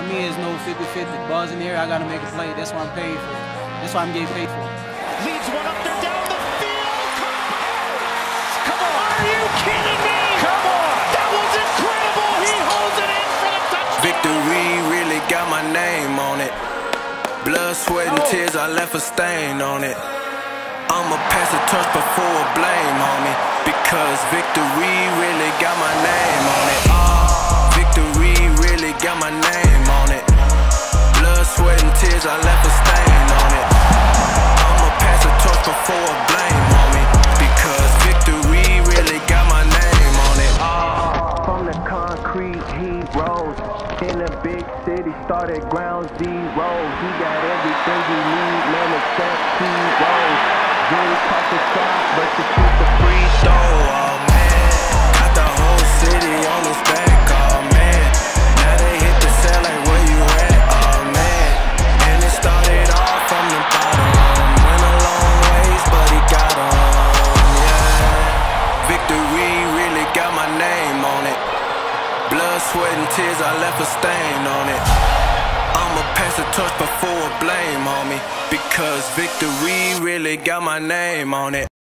for me, it's no 50-50. Balls in the air, I gotta make a play. That's what I'm paid for. That's what I'm getting paid for. Leads one up there down the field. Come on. Are you kidding me? Come on. That was incredible. He holds it in for the touchdown. Victory really got my name on it. Blood, sweat, and oh. tears, I left a stain on it. I'ma pass the torch before a blame on me. Because victory really concrete, he rose. In a big city, started ground zero. He got everything he need, man, except he rose. Really caught the shot, but to shoot the free throw. Oh man, got the whole city on his back. Oh man, now they hit the cell like where you at? Oh man, and it started off from the bottom. Went a long ways, but he. Yeah, victory really got my name on it. Sweat, and tears, I left a stain on it. I'ma pass the torch before a blame on me. Because victory really got my name on it.